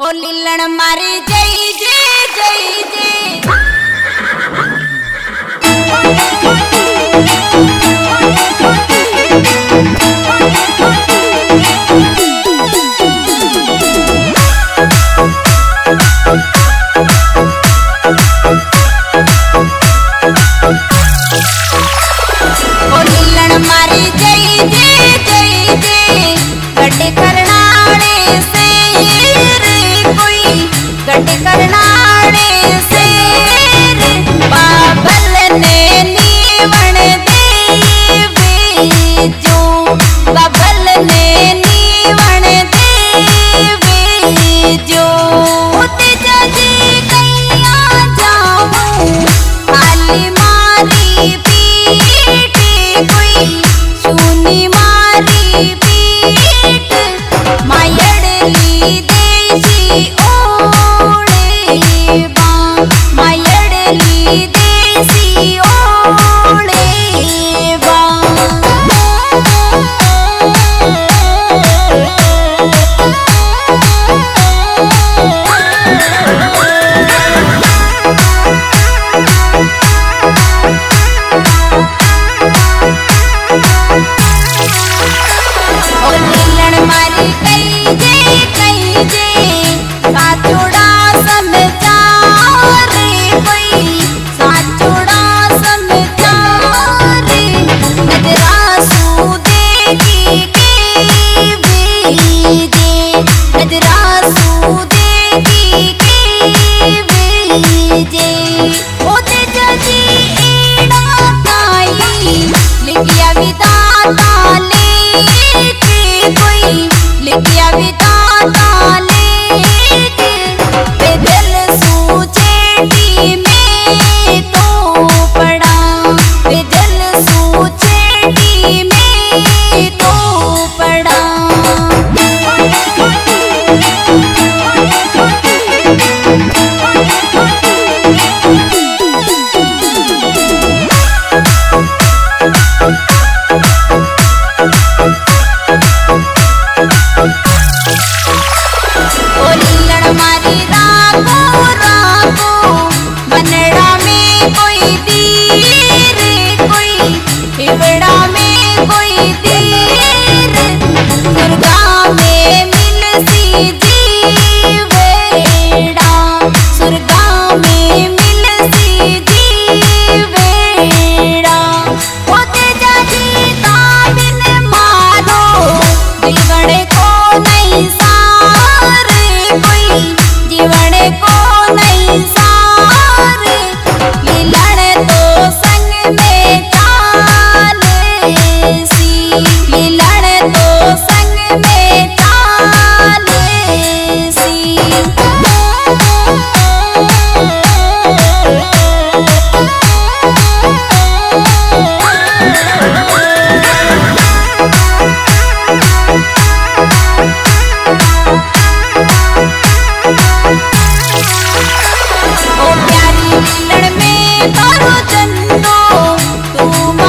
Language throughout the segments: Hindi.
ओ लीलण मारी जय जय जय जय। मारी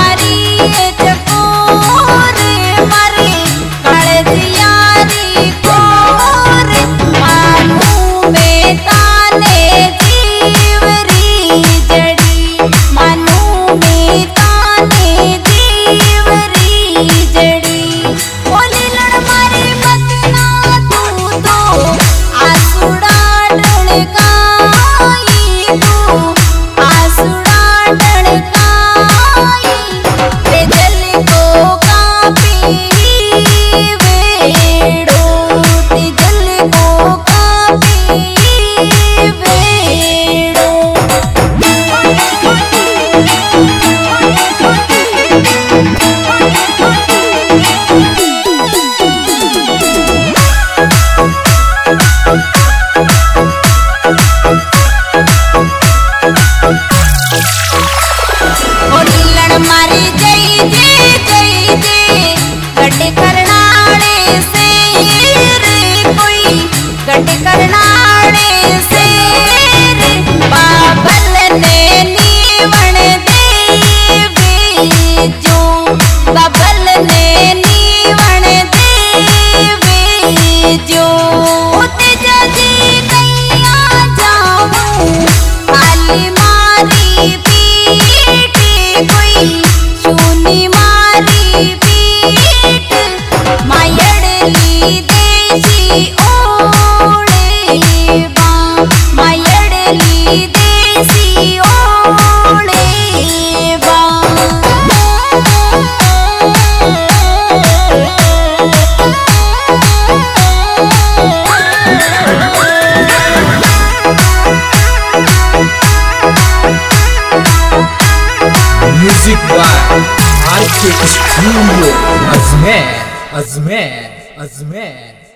María. Music by R K studio Ajmer Ajmer Ajmer.